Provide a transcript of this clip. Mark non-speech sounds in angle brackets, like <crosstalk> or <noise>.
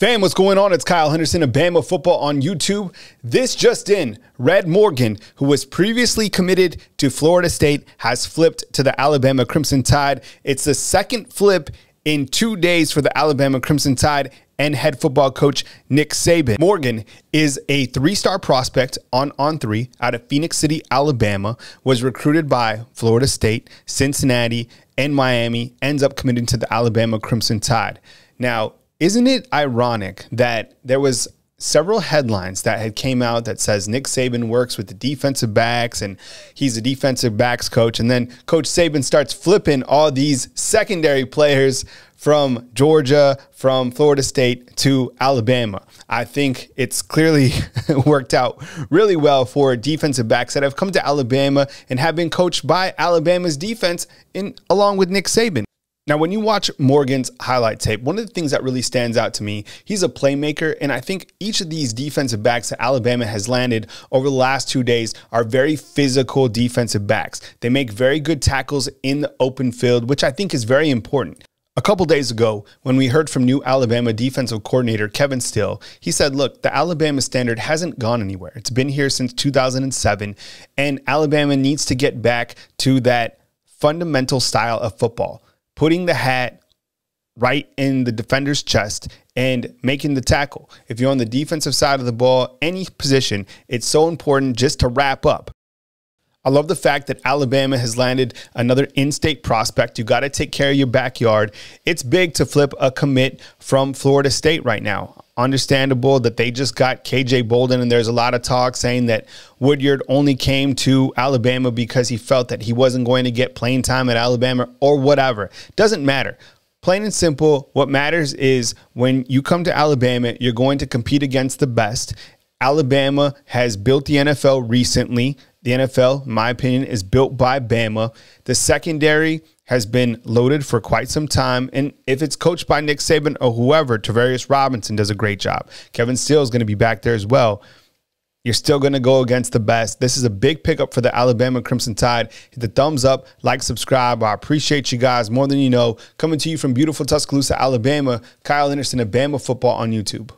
Fam, what's going on? It's Kyle Henderson of Bama Football on YouTube. This just in, Red Morgan, who was previously committed to Florida State, has flipped to the Alabama Crimson Tide. It's the second flip in two days for the Alabama Crimson Tide and head football coach Nick Saban. Morgan is a three-star prospect on On3 out of Phenix City, Alabama, was recruited by Florida State, Cincinnati, and Miami, ends up committing to the Alabama Crimson Tide. Now, isn't it ironic that there was several headlines that had came out that says Nick Saban works with the defensive backs and he's a defensive backs coach and then coach Saban starts flipping all these secondary players from Georgia, from Florida State to Alabama. I think it's clearly <laughs> worked out really well for defensive backs that have come to Alabama and have been coached by Alabama's defense in along with Nick Saban. Now, when you watch Morgan's highlight tape, one of the things that really stands out to me, he's a playmaker. And I think each of these defensive backs that Alabama has landed over the last two days are very physical defensive backs. They make very good tackles in the open field, which I think is very important. A couple days ago, when we heard from new Alabama defensive coordinator Kevin Steele, he said, Look, the Alabama standard hasn't gone anywhere. It's been here since 2007, and Alabama needs to get back to that fundamental style of football putting the hat right in the defender's chest and making the tackle. If you're on the defensive side of the ball, any position, it's so important just to wrap up. I love the fact that Alabama has landed another in state prospect. You got to take care of your backyard. It's big to flip a commit from Florida State right now understandable that they just got KJ Bolden, and there's a lot of talk saying that Woodyard only came to Alabama because he felt that he wasn't going to get playing time at Alabama or whatever. Doesn't matter. Plain and simple, what matters is when you come to Alabama, you're going to compete against the best. Alabama has built the NFL recently. The NFL, in my opinion, is built by Bama. The secondary has been loaded for quite some time. And if it's coached by Nick Saban or whoever, Travaris Robinson does a great job. Kevin Steele is going to be back there as well. You're still going to go against the best. This is a big pickup for the Alabama Crimson Tide. Hit the thumbs up, like, subscribe. I appreciate you guys more than you know. Coming to you from beautiful Tuscaloosa, Alabama, Kyle Henderson of Bama Football on YouTube.